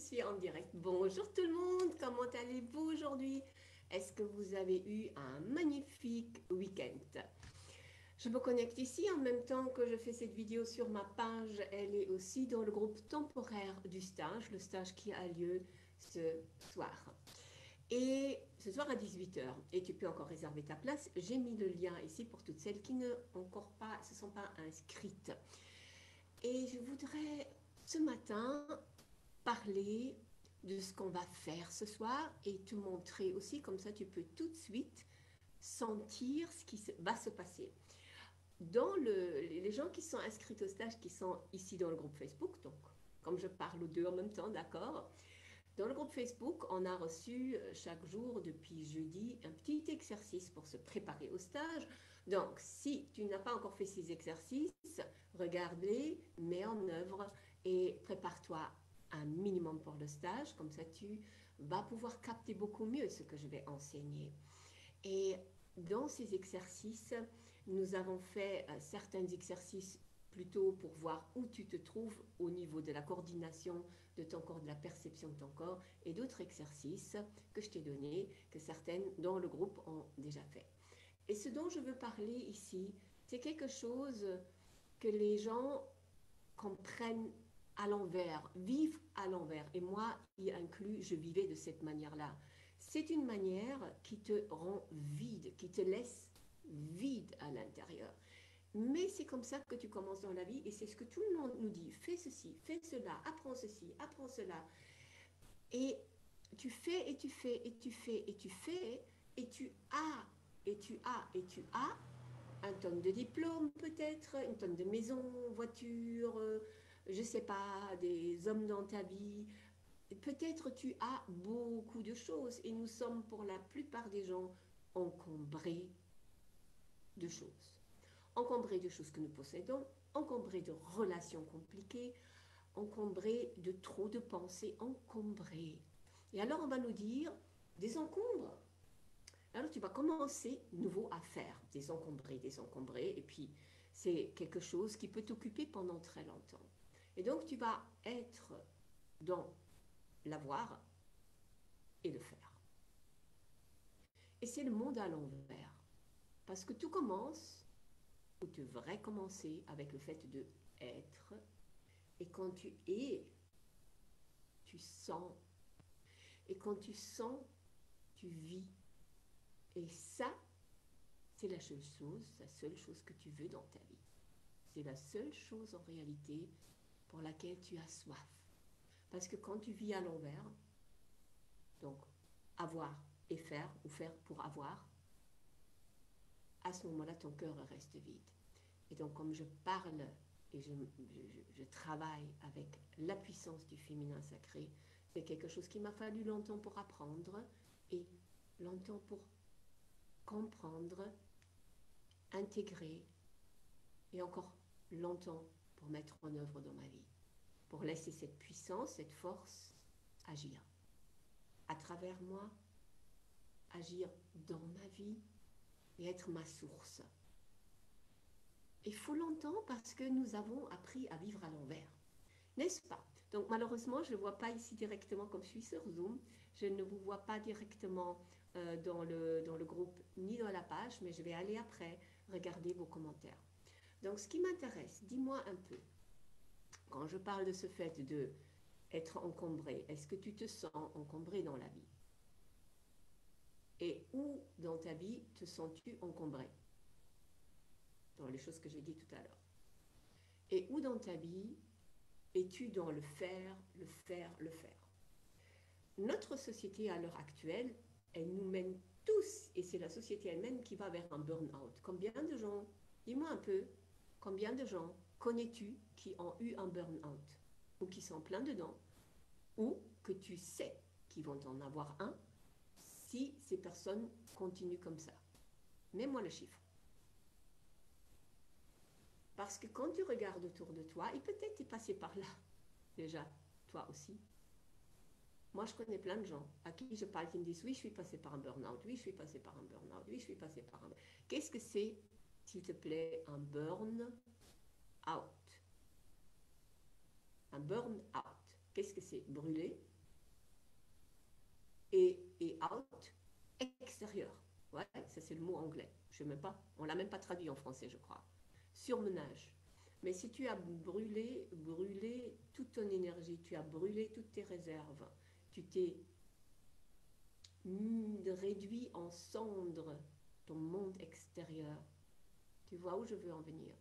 suis en direct. Bonjour tout le monde, comment allez-vous aujourd'hui? Est-ce que vous avez eu un magnifique week-end? Je me connecte ici en même temps que je fais cette vidéo sur ma page. Elle est aussi dans le groupe temporaire du stage, le stage qui a lieu ce soir. Et ce soir à 18h, et tu peux encore réserver ta place, j'ai mis le lien ici pour toutes celles qui ne encore pas, se sont pas inscrites. Et je voudrais ce matin parler de ce qu'on va faire ce soir et te montrer aussi, comme ça tu peux tout de suite sentir ce qui va se passer. Dans le, les gens qui sont inscrits au stage, qui sont ici dans le groupe Facebook, donc comme je parle aux deux en même temps, d'accord? Dans le groupe Facebook, on a reçu euh, chaque jour depuis jeudi un petit exercice pour se préparer au stage. Donc, si tu n'as pas encore fait ces exercices, regarde-les, mets en œuvre et prépare-toi un minimum pour le stage, comme ça tu vas pouvoir capter beaucoup mieux ce que je vais enseigner. Et dans ces exercices, nous avons fait euh, certains exercices plutôt pour voir où tu te trouves au niveau de la coordination de ton corps, de la perception de ton corps, et d'autres exercices que je t'ai donnés, que certaines dans le groupe ont déjà fait. Et ce dont je veux parler ici, c'est quelque chose que les gens comprennent à l'envers, vivre à l'envers. Et moi, y inclus, je vivais de cette manière-là. C'est une manière qui te rend vide, qui te laisse vide à l'intérieur. Mais c'est comme ça que tu commences dans la vie et c'est ce que tout le monde nous dit. Fais ceci, fais cela, apprends ceci, apprends cela. Et tu fais et tu fais et tu fais et tu fais et tu as et tu as et tu as un tonne de diplômes peut-être, une tonne de maisons, voitures, je sais pas, des hommes dans ta vie. Peut-être tu as beaucoup de choses et nous sommes pour la plupart des gens encombrés de choses. Encombrés de choses que nous possédons, encombrés de relations compliquées, encombrés de trop de pensées, encombrés. Et alors on va nous dire, désencombre. Alors tu vas commencer nouveau à faire, désencombrer, désencombrer, et puis c'est quelque chose qui peut t'occuper pendant très longtemps. Et donc tu vas être dans l'avoir et le faire. Et c'est le monde à l'envers. Parce que tout commence, ou tu devrais commencer avec le fait de être. Et quand tu es, tu sens. Et quand tu sens, tu vis. Et ça, c'est la seule chose, la seule chose que tu veux dans ta vie. C'est la seule chose en réalité pour laquelle tu as soif. Parce que quand tu vis à l'envers, donc avoir et faire, ou faire pour avoir, à ce moment-là, ton cœur reste vide. Et donc, comme je parle et je, travaille avec la puissance du féminin sacré, c'est quelque chose qui m'a fallu longtemps pour apprendre et longtemps pour comprendre, intégrer et encore longtemps pour mettre en œuvre dans ma vie, pour laisser cette puissance, cette force agir à travers moi, agir dans ma vie et être ma source. Il faut longtemps parce que nous avons appris à vivre à l'envers, n'est-ce pas? Donc malheureusement, je ne vois pas ici directement comme je suis sur Zoom, je ne vous vois pas directement euh, le, dans le groupe ni dans la page, mais je vais aller après regarder vos commentaires. Donc, ce qui m'intéresse, dis-moi un peu, quand je parle de ce fait de être encombré, est-ce que tu te sens encombré dans la vie? Et où dans ta vie te sens-tu encombré? Dans les choses que j'ai dit tout à l'heure. Et où dans ta vie es-tu dans le faire, le faire, le faire? Notre société à l'heure actuelle, elle nous mène tous, et c'est la société elle-même qui va vers un burn-out. Combien de gens, dis-moi un peu, Combien de gens connais-tu qui ont eu un burn-out ou qui sont pleins dedans ou que tu sais qu'ils vont en avoir un si ces personnes continuent comme ça? Mets-moi le chiffre. Parce que quand tu regardes autour de toi, et peut-être tu es passé par là déjà, toi aussi. Moi, je connais plein de gens à qui je parle qui me disent Oui, je suis passé par un burn-out, oui, je suis passé par un burn-out, oui, je suis passé par un. Qu'est-ce que c'est s'il te plaît, un burn out. Un burn out. Qu'est-ce que c'est? Brûler et, et out, extérieur. Ouais, ça c'est le mot anglais. Je même pas. On l'a même pas traduit en français, je crois. Surmenage. Mais si tu as brûlé, brûlé toute ton énergie, tu as brûlé toutes tes réserves, tu t'es réduit en cendres ton monde extérieur, tu vois où je veux en venir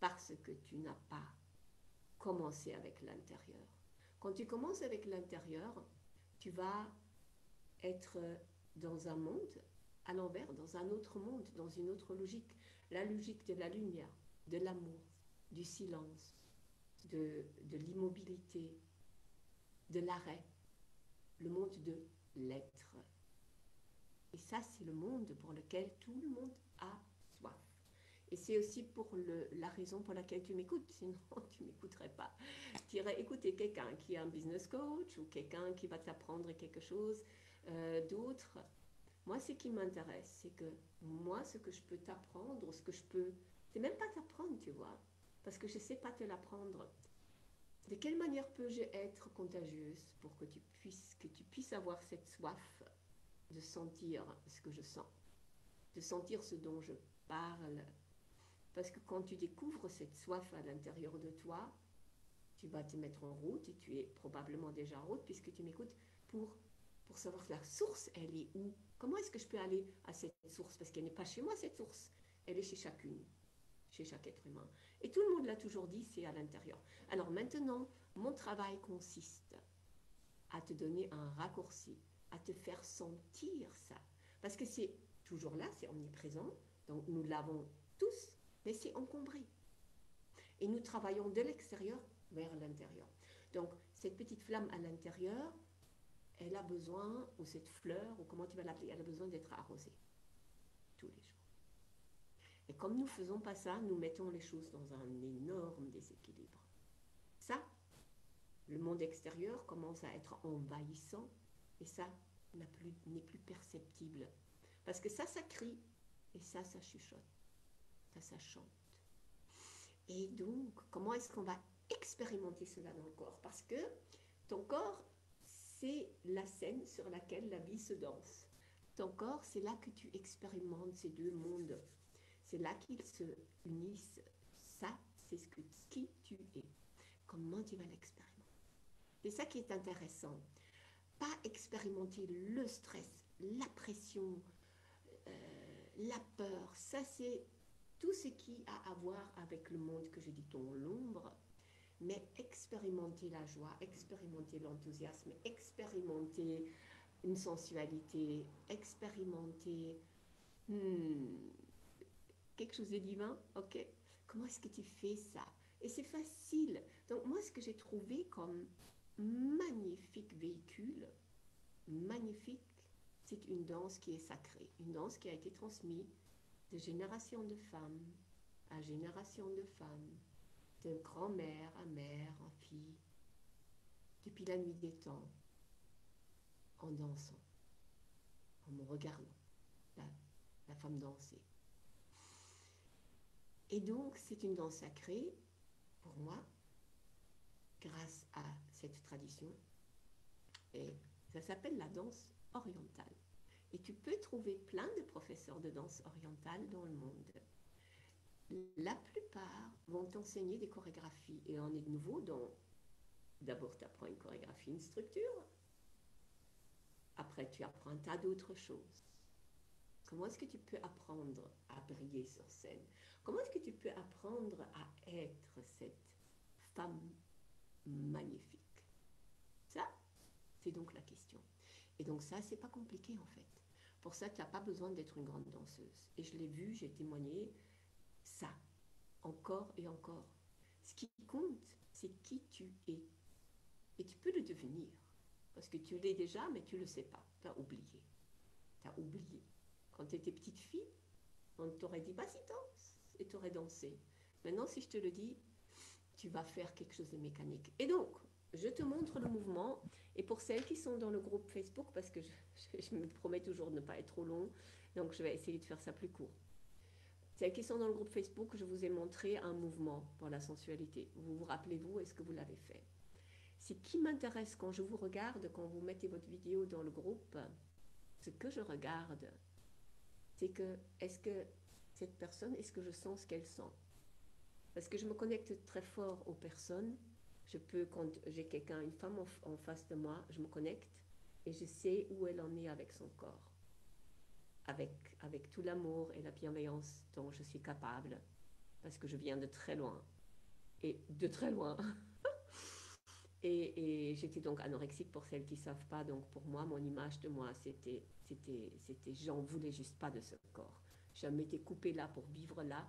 Parce que tu n'as pas commencé avec l'intérieur. Quand tu commences avec l'intérieur, tu vas être dans un monde à l'envers, dans un autre monde, dans une autre logique. La logique de la lumière, de l'amour, du silence, de, de l'immobilité, de l'arrêt, le monde de l'être. Et ça, c'est le monde pour lequel tout le monde a. Et c'est aussi pour la raison pour laquelle tu m'écoutes, sinon tu ne m'écouterais pas. Tu irais écouter quelqu'un qui est un business coach ou quelqu'un qui va t'apprendre quelque chose euh, d'autre. Moi, ce qui m'intéresse, c'est que moi, ce que je peux t'apprendre, ce que je peux c'est même pas t'apprendre, tu vois, parce que je ne sais pas te l'apprendre. De quelle manière peux-je être contagieuse pour que tu puisses, que tu puisses avoir cette soif de sentir ce que je sens, de sentir ce dont je parle? Parce que quand tu découvres cette soif à l'intérieur de toi, tu vas te mettre en route et tu es probablement déjà en route puisque tu m'écoutes pour, pour savoir la source, elle est où Comment est-ce que je peux aller à cette source? Parce qu'elle n'est pas chez moi, cette source. Elle est chez chacune chez chaque être humain. Et tout le monde l'a toujours dit, c'est à l'intérieur. Alors maintenant, mon travail consiste à te donner un raccourci, à te faire sentir ça. Parce que c'est toujours là, c'est omniprésent, donc nous l'avons tous, mais c'est encombré. Et nous travaillons de l'extérieur vers l'intérieur. Donc cette petite flamme à l'intérieur, elle a besoin, ou cette fleur, ou comment tu vas l'appeler, elle a besoin d'être arrosée tous les jours. Et comme nous ne faisons pas ça, nous mettons les choses dans un énorme déséquilibre. Ça, le monde extérieur commence à être envahissant et ça n'est plus, perceptible. Parce que ça, ça crie et ça, ça chuchote. Ça, chante. Et donc, comment est-ce qu'on va expérimenter cela dans le corps? Parce que ton corps, c'est la scène sur laquelle la vie se danse. Ton corps, c'est là que tu expérimentes ces deux mondes c'est là qu'ils se unissent. Ça, c'est ce que, qui tu es. Comment tu vas l'expérimenter? C'est ça qui est intéressant. Pas expérimenter le stress, la pression, euh, la peur. Ça, c'est tout ce qui a à voir avec le monde que je dis ton l'ombre. Mais expérimenter la joie, expérimenter l'enthousiasme, expérimenter une sensualité, expérimenter hmm, quelque chose de divin, ok? Comment est-ce que tu fais ça? Et c'est facile. Donc moi, ce que j'ai trouvé comme magnifique véhicule, magnifique, c'est une danse qui est sacrée, une danse qui a été transmise de génération de femmes à génération de femmes, de grand-mère à mère, en fille, depuis la nuit des temps, en dansant, en me regardant, la femme danser. Et donc, c'est une danse sacrée pour moi, grâce à cette tradition. Et ça s'appelle la danse orientale. Et tu peux trouver plein de professeurs de danse orientale dans le monde. La plupart vont t'enseigner des chorégraphies. Et on est de nouveau dans... D'abord, tu apprends une chorégraphie, une structure. Après, tu apprends un tas d'autres choses. Comment est-ce que tu peux apprendre à briller sur scène? Comment est-ce que tu peux apprendre à être cette femme magnifique? Ça, c'est donc la question. Et donc ça, c'est pas compliqué en fait. Pour ça, tu n'as pas besoin d'être une grande danseuse. Et je l'ai vu, j'ai témoigné, ça, encore et encore. Ce qui compte, c'est qui tu es. Et tu peux le devenir. Parce que tu l'es déjà, mais tu ne le sais pas. Tu as oublié. Tu oublié. Quand tu étais petite fille, on t'aurait dit, vas-y, danse, et tu aurais dansé. Maintenant, si je te le dis, tu vas faire quelque chose de mécanique. Et donc, je te montre le mouvement. Et pour celles qui sont dans le groupe Facebook, parce que je, me promets toujours de ne pas être trop long, donc je vais essayer de faire ça plus court. Celles qui sont dans le groupe Facebook, je vous ai montré un mouvement pour la sensualité. Vous vous rappelez-vous, est-ce que vous l'avez fait? Ce qui m'intéresse quand je vous regarde, quand vous mettez votre vidéo dans le groupe, ce que je regarde, c'est que est-ce que cette personne, est-ce que je sens ce qu'elle sent? Parce que je me connecte très fort aux personnes. Je peux, quand j'ai quelqu'un, une femme en, face de moi, je me connecte et je sais où elle en est avec son corps. Avec, avec tout l'amour et la bienveillance dont je suis capable. Parce que je viens de très loin. Et de très loin. Et, j'étais donc anorexique pour celles qui ne savent pas. Donc pour moi, mon image de moi, c'était, c'était, c'était, j'en voulais juste pas de ce corps. Je m'étais coupée là pour vivre là.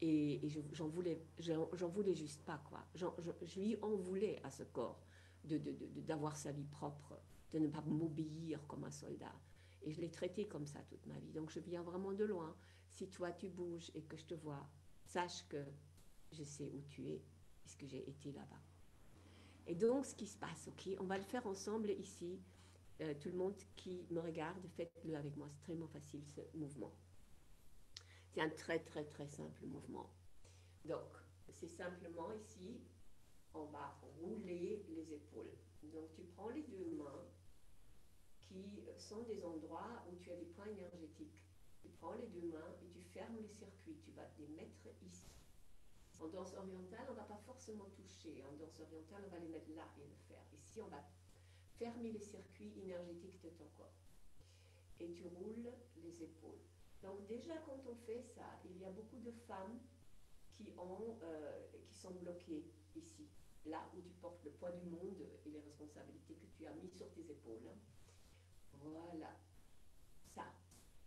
Et, j'en voulais, j'en, voulais juste pas, quoi. je, lui en voulais à ce corps de, d'avoir sa vie propre, de ne pas m'obéir comme un soldat. Et je l'ai traité comme ça toute ma vie. Donc je viens vraiment de loin. Si toi tu bouges et que je te vois, sache que je sais où tu es, puisque j'ai été là-bas. Et donc, ce qui se passe, ok, on va le faire ensemble ici. Euh, tout le monde qui me regarde, faites-le avec moi. C'est extrêmement facile ce mouvement. C'est un très, très, très simple mouvement. Donc, c'est simplement ici, on va rouler les épaules. Donc, tu prends les deux mains qui sont des endroits où tu as des points énergétiques. Tu prends les deux mains et tu fermes les circuits. Tu vas les mettre ici. En danse orientale, on ne va pas forcément toucher. En danse orientale, on va les mettre là et le faire. Ici, on va fermer les circuits énergétiques de ton corps. Et tu roules les épaules. Donc déjà, quand on fait ça, il y a beaucoup de femmes qui, ont, euh, sont bloquées ici, là où tu portes le poids du monde et les responsabilités que tu as mis sur tes épaules. Voilà, ça.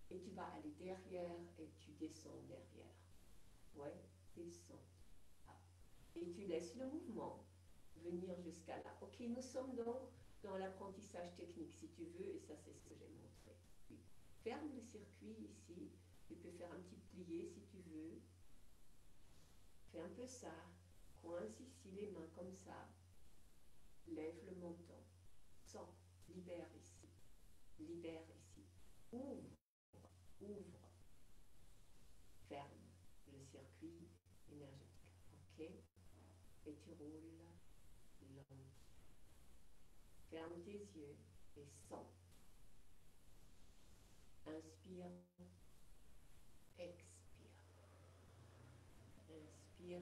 Et tu vas aller derrière et tu descends derrière. Ouais, descends et tu laisses le mouvement venir jusqu'à là. Ok, nous sommes donc dans l'apprentissage technique, si tu veux, et ça c'est ce que j'ai montré. Ferme le circuit ici, tu peux faire un petit plié si tu veux. Fais un peu ça, coince ici les mains comme ça, lève le menton, sens, libère ici, libère ici, ouvre, ouvre, ferme le circuit énergétique. Ok. Et tu roules long. Ferme tes yeux et sens. Inspire, expire. Inspire,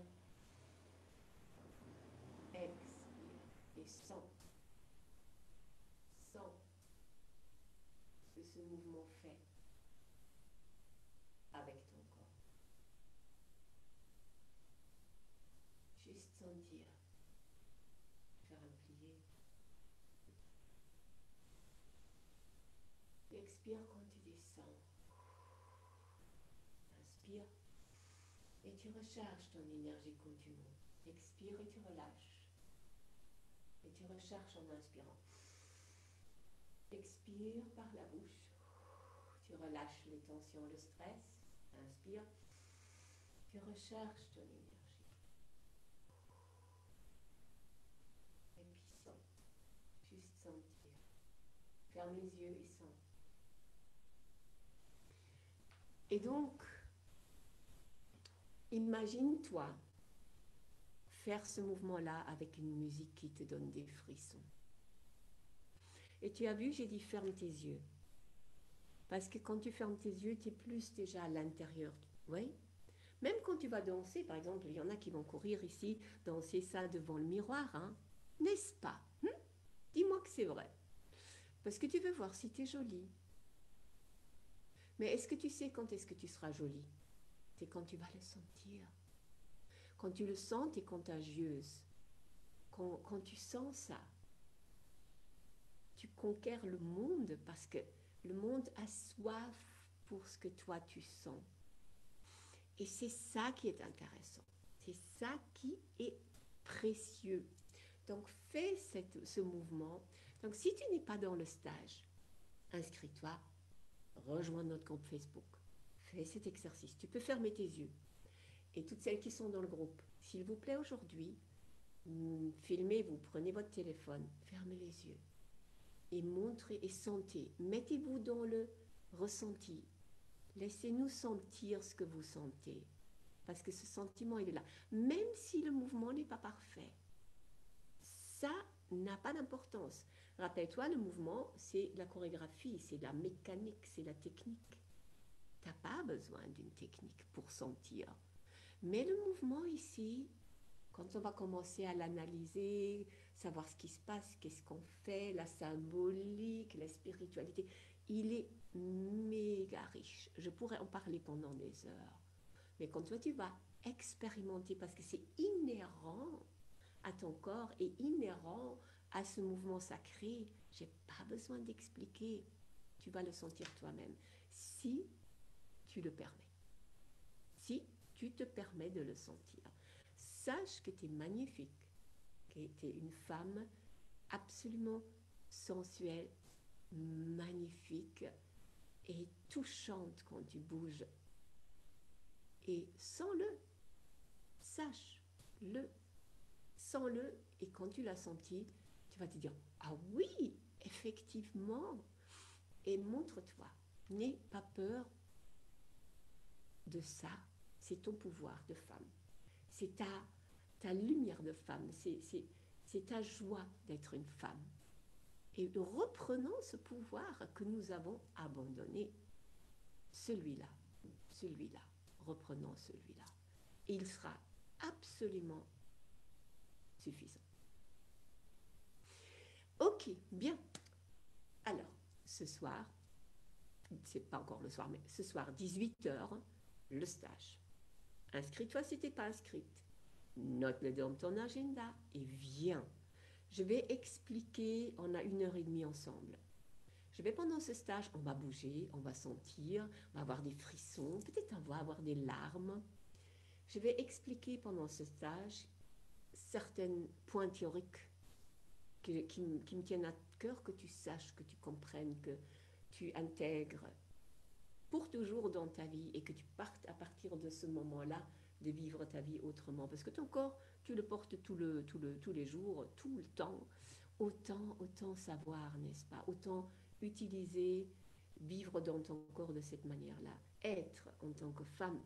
expire et sens. Sens que ce mouvement fait avec ton sentir. Faire un plié. Expire quand tu descends. Inspire et tu recharges ton énergie montes. Expire et tu relâches. Et tu recharges en inspirant. Expire par la bouche. Tu relâches les tensions, le stress. Inspire. Tu recharges ton énergie. Ferme les yeux et sens. Et donc, imagine-toi faire ce mouvement-là avec une musique qui te donne des frissons. Et tu as vu, j'ai dit ferme tes yeux. Parce que quand tu fermes tes yeux, tu es plus déjà à l'intérieur. Oui Même quand tu vas danser, par exemple, il y en a qui vont courir ici, danser ça devant le miroir, hein N'est-ce pas hmm? Dis-moi que c'est vrai. Parce que tu veux voir si tu es jolie. Mais est-ce que tu sais quand est-ce que tu seras jolie? C'est quand tu vas le sentir. Quand tu le sens, tu es contagieuse. Quand, quand tu sens ça, tu conquiers le monde parce que le monde a soif pour ce que toi tu sens. Et c'est ça qui est intéressant. C'est ça qui est précieux. Donc fais ce mouvement donc si tu n'es pas dans le stage, inscris-toi, rejoins notre compte Facebook, fais cet exercice. Tu peux fermer tes yeux. Et toutes celles qui sont dans le groupe, s'il vous plaît aujourd'hui, mm, filmez-vous, prenez votre téléphone, fermez les yeux et montrez et sentez. Mettez-vous dans le ressenti. Laissez-nous sentir ce que vous sentez. Parce que ce sentiment, est là. Même si le mouvement n'est pas parfait. Ça, n'a pas d'importance. Rappelle-toi, le mouvement, c'est la chorégraphie, c'est la mécanique, c'est la technique. Besoin d'une technique pour sentir. Mais le mouvement ici, quand on va commencer à l'analyser, savoir ce qui se passe, qu'est-ce qu'on fait, la symbolique, la spiritualité, il est méga riche. Je pourrais en parler pendant des heures. Mais quand toi tu vas expérimenter, parce que c'est inhérent à ton corps et inhérent à ce mouvement sacré, j'ai pas besoin d'expliquer. Tu vas le sentir toi-même. Si tu le permets. Si tu te permets de le sentir. Sache que tu es magnifique, que tu es une femme absolument sensuelle, magnifique et touchante quand tu bouges. Et sens-le, sache-le, sens-le, et quand tu l'as senti, tu vas te dire, ah oui, effectivement, et montre-toi, n'aie pas peur de ça, c'est ton pouvoir de femme, c'est ta, lumière de femme, c'est ta joie d'être une femme. Et reprenons ce pouvoir que nous avons abandonné, celui-là, celui-là, reprenons celui-là. Il sera absolument suffisant. Ok, bien. Alors, ce soir, c'est pas encore le soir, mais ce soir, 18h, le stage. Inscris-toi si tu n'es pas inscrite. Note-le dans ton agenda et viens. Je vais expliquer, on a une heure et demie ensemble. Je vais pendant ce stage, on va bouger, on va sentir, on va avoir des frissons, peut-être on va avoir des larmes. Je vais expliquer pendant ce stage certains points théoriques qui, qui me tiennent à cœur, que tu saches, que tu comprennes, que tu intègres pour toujours dans ta vie et que tu partes à partir de ce moment-là de vivre ta vie autrement. Parce que ton corps, tu le portes tout le, tout le, tous les jours, tout le temps. Autant, autant savoir, n'est-ce pas? Autant utiliser, vivre dans ton corps de cette manière-là, être en tant que femme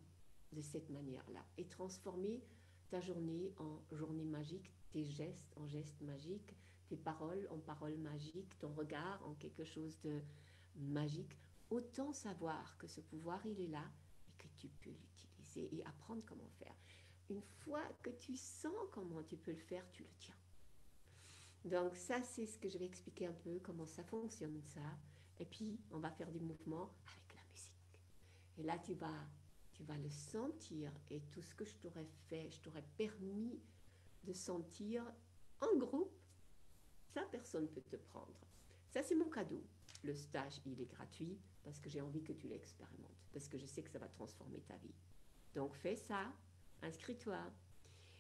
de cette manière-là et transformer ta journée en journée magique, tes gestes en gestes magiques, tes paroles en paroles magiques, ton regard en quelque chose de magique. Autant savoir que ce pouvoir, il est là et que tu peux l'utiliser et apprendre comment faire. Une fois que tu sens comment tu peux le faire, tu le tiens. Donc ça, c'est ce que je vais expliquer un peu, comment ça fonctionne ça. Et puis, on va faire des mouvements avec la musique. Et là, tu vas, tu vas le sentir. Et tout ce que je t'aurais fait, je t'aurais permis de sentir en groupe, ça, personne ne peut te prendre. Ça, c'est mon cadeau. Le stage, il est gratuit parce que j'ai envie que tu l'expérimentes, parce que je sais que ça va transformer ta vie. Donc, fais ça, inscris-toi.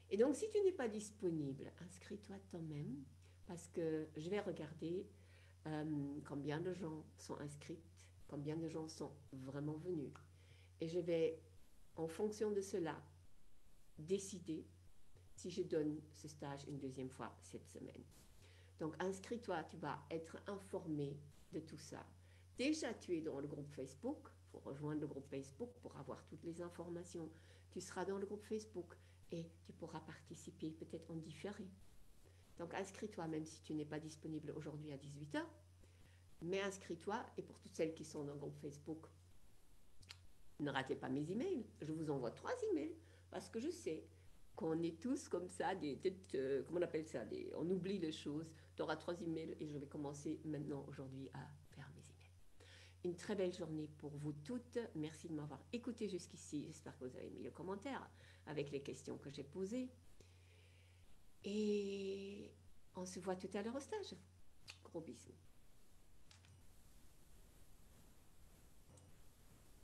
Et donc, si tu n'es pas disponible, inscris-toi toi-même parce que je vais regarder euh, combien de gens sont inscrits, combien de gens sont vraiment venus. Et je vais, en fonction de cela, décider si je donne ce stage une deuxième fois cette semaine. Donc inscris-toi, tu vas être informé de tout ça. Déjà, tu es dans le groupe Facebook, il faut rejoindre le groupe Facebook pour avoir toutes les informations. Tu seras dans le groupe Facebook et tu pourras participer peut-être en différé. Donc inscris-toi même si tu n'es pas disponible aujourd'hui à 18h. Mais inscris-toi et pour toutes celles qui sont dans le groupe Facebook, ne ratez pas mes emails. Je vous envoie trois emails parce que je sais qu'on est tous comme ça, des euh, comment on appelle ça, on oublie les choses. Tu auras trois emails et je vais commencer maintenant aujourd'hui à. Une très belle journée pour vous toutes. Merci de m'avoir écouté jusqu'ici. J'espère que vous avez mis le commentaire avec les questions que j'ai posées. Et on se voit tout à l'heure au stage. Gros bisous.